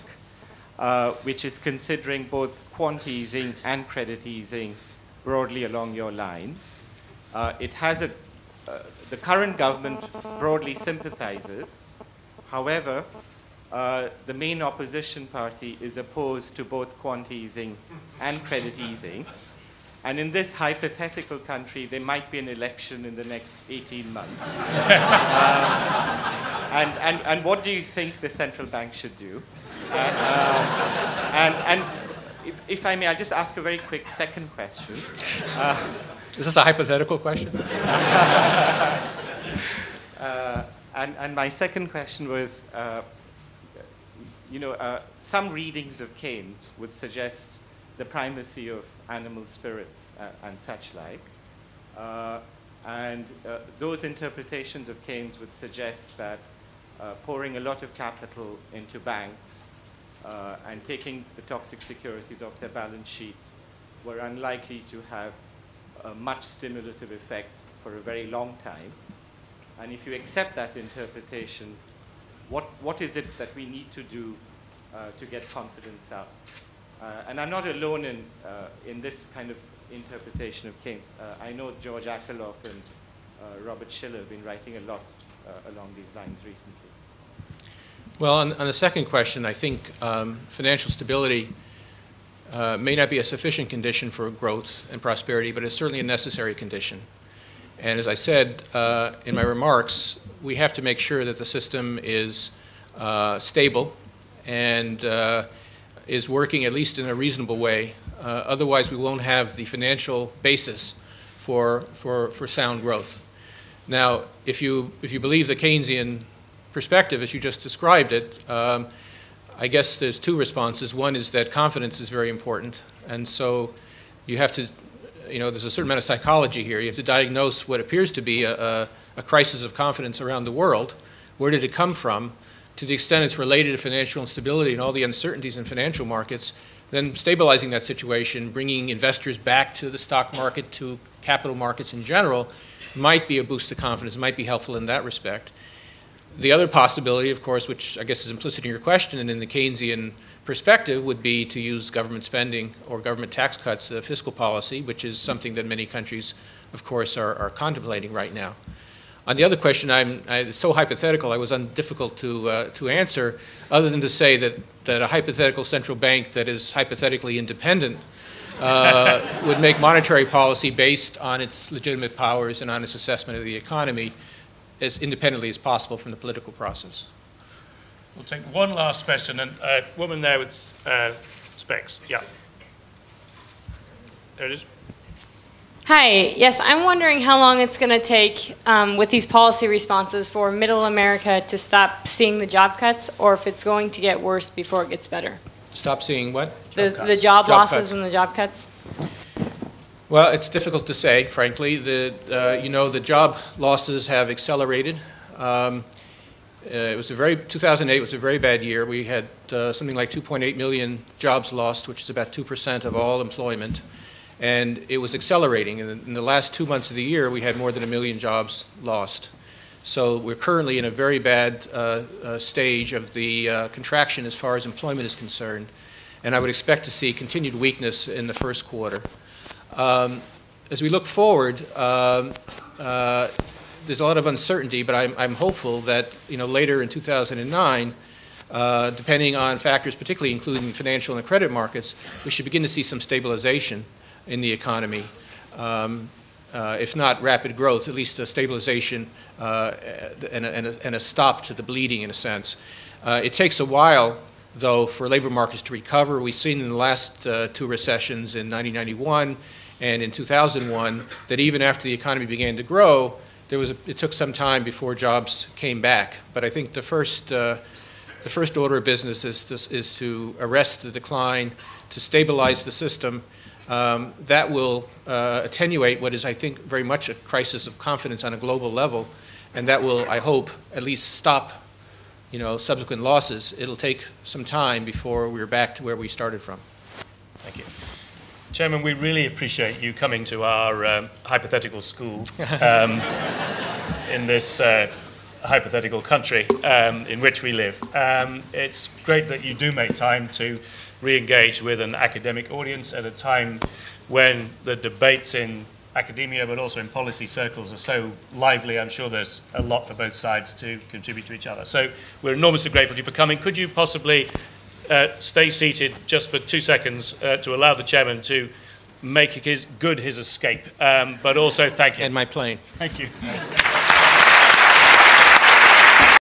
uh, which is considering both quant easing and credit easing broadly along your lines. Uh, it has a, uh, the current government broadly sympathizes. However, uh, the main opposition party is opposed to both quant easing and credit easing. And in this hypothetical country, there might be an election in the next 18 months. and, and, and what do you think the central bank should do? Uh, uh, and, and if, if, I may, I'll just ask a very quick second question. Uh, Is this a hypothetical question? Uh, and, and my second question was uh, you know, some readings of Keynes would suggest the primacy of animal spirits uh, and such like. Uh, and uh, those interpretations of Keynes would suggest that pouring a lot of capital into banks and taking the toxic securities off their balance sheets were unlikely to have a much stimulative effect for a very long time. And if you accept that interpretation, what, what is it that we need to do uh, to get confidence up? Uh, and I'm not alone in, uh, in this kind of interpretation of Keynes. Uh, I know George Akerlof and Robert Shiller have been writing a lot along these lines recently. Well, on, on the second question, I think um, financial stability uh, may not be a sufficient condition for growth and prosperity, but it's certainly a necessary condition. And as I said uh, in my remarks, we have to make sure that the system is uh, stable and is working at least in a reasonable way. Uh, otherwise, we won't have the financial basis for, for, for sound growth. Now, if you, if you believe the Keynesian perspective as you just described it, um, I guess there's two responses. One is that confidence is very important, and so you have to, you know, there's a certain amount of psychology here. You have to diagnose what appears to be a, a, a crisis of confidence around the world. Where did it come from? to the extent it's related to financial instability and all the uncertainties in financial markets, then stabilizing that situation, bringing investors back to the stock market, to capital markets in general, might be a boost to confidence, might be helpful in that respect. The other possibility, of course, which I guess is implicit in your question and in the Keynesian perspective, would be to use government spending or government tax cuts, uh, fiscal policy, which is something that many countries, of course, are, are contemplating right now. On the other question, I'm, I, so hypothetical, I was difficult to, uh, to answer, other than to say that, that a hypothetical central bank that is hypothetically independent uh, would make monetary policy based on its legitimate powers and on its assessment of the economy as independently as possible from the political process. We'll take one last question, and a uh, woman there with uh, specs. Yeah. There it is. Hi, yes, I'm wondering how long it's going to take um, with these policy responses for middle America to stop seeing the job cuts or if it's going to get worse before it gets better. Stop seeing what? The job, the job, job losses cuts. and the job cuts. Well, it's difficult to say, frankly. The, uh, you know, the job losses have accelerated. Um, uh, it was a very 2008 was a very bad year. We had uh, something like 2.8 million jobs lost, which is about two percent of all employment and it was accelerating. In the, in the, last two months of the year, we had more than a million jobs lost. So we're currently in a very bad uh, uh, stage of the uh, contraction as far as employment is concerned, and I would expect to see continued weakness in the first quarter. Um, as we look forward, um, uh, there's a lot of uncertainty, but I'm, I'm, hopeful that you know later in 2009. Uh, depending on factors, particularly including financial and credit markets, we should begin to see some stabilization in the economy. Um, uh, if not rapid growth, at least a stabilization uh, and, a, and, a, and, a, stop to the bleeding in a sense. Uh, it takes a while, though, for labor markets to recover. We've seen in the last uh, two recessions in 1991 and in 2001 that even after the economy began to grow, there was a, it took some time before jobs came back. But I think the first, uh, the first order of business is to, is to arrest the decline, to stabilize the system, um, that will uh, attenuate what is, I think, very much a crisis of confidence on a global level, and that will, I hope, at least stop, you know, subsequent losses. It'll take some time before we're back to where we started from. Thank you. Chairman, we really appreciate you coming to our um, hypothetical school um, in this uh, hypothetical country um, in which we live. Um, it's great that you do make time to re-engage with an academic audience at a time when the debates in academia but also in policy circles are so lively. I'm sure there's a lot for both sides to contribute to each other. So we're enormously grateful to you for coming. Could you possibly uh, stay seated just for two seconds uh, to allow the chairman to make his, good his escape, um, but also thank him. And my plane. Thank you.